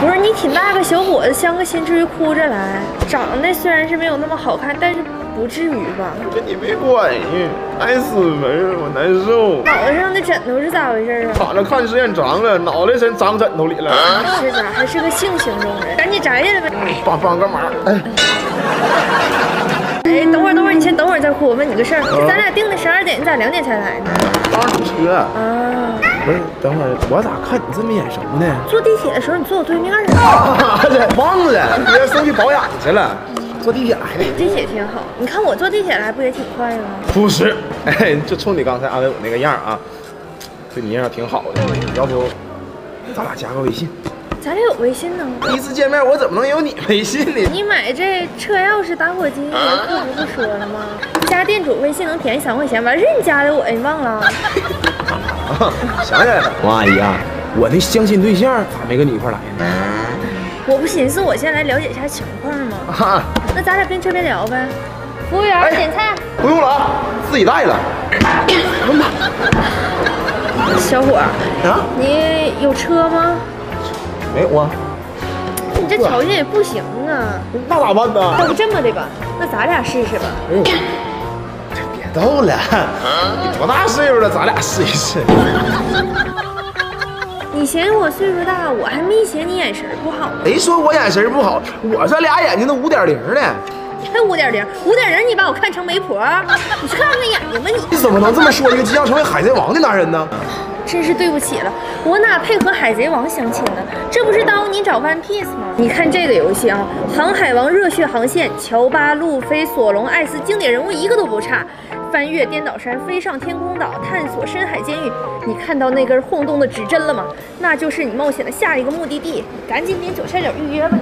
不是你挺大个小伙子，相个亲，至于哭着来？长得虽然是没有那么好看，但是不至于吧？跟你没关系，爱死门，我难受。脑袋上的枕头是咋回事啊？躺着看时间长了，脑袋真长枕头里了。这咋还是个性情中人？赶紧摘下来呗！帮帮个忙，哎，哎，等会儿，等会儿，你先等会儿再哭。我问你个事儿，咱俩定的十二点，你咋两点才来呢？刚堵车。啊，不是，等会儿我咋看你这么眼熟呢？坐地铁的时候你坐我对面啊？忘了，别送去保养去了。坐地铁来的。地铁挺好，你看我坐地铁来不也挺快吗？不是，哎，就冲你刚才安慰我那个样啊，对你印象挺好的。要不，咱俩加个微信？咱俩有微信呢。第一次见面，我怎么能有你微信呢？你买这车钥匙、打火机，客服不说了吗？加店主微信能便宜三块钱，完事你加的我，你忘了？啊，想起来了，王阿姨啊，我那相亲对象咋没跟你一块来呢？我不寻思我先来了解一下情况吗？啊，那咱俩边吃边聊呗。服务员哎点菜。不用了啊，自己带了。小伙儿，啊，你有车吗？没有啊，你这条件也不行啊。那咋办呢？要不这么的吧，那咱俩试试吧。哎呦，别逗了，你多大岁数了？咱俩试一试。你嫌我岁数大，我还没嫌你眼神不好呢。谁说我眼神不好？我这俩眼睛都五点零呢。还五点零，五点零，你把我看成媒婆？你去看看眼睛吧你。你怎么能这么说一个即将成为海贼王的男人呢？真是对不起了，我哪配合海贼王相亲呢？这不是耽误你找 One Piece 吗？你看这个游戏啊，航海王热血航线，乔巴、路飞、索隆、艾斯，经典人物一个都不差。翻越颠倒山，飞上天空岛，探索深海监狱。你看到那根晃动的指针了吗？那就是你冒险的下一个目的地。赶紧点左下角预约吧。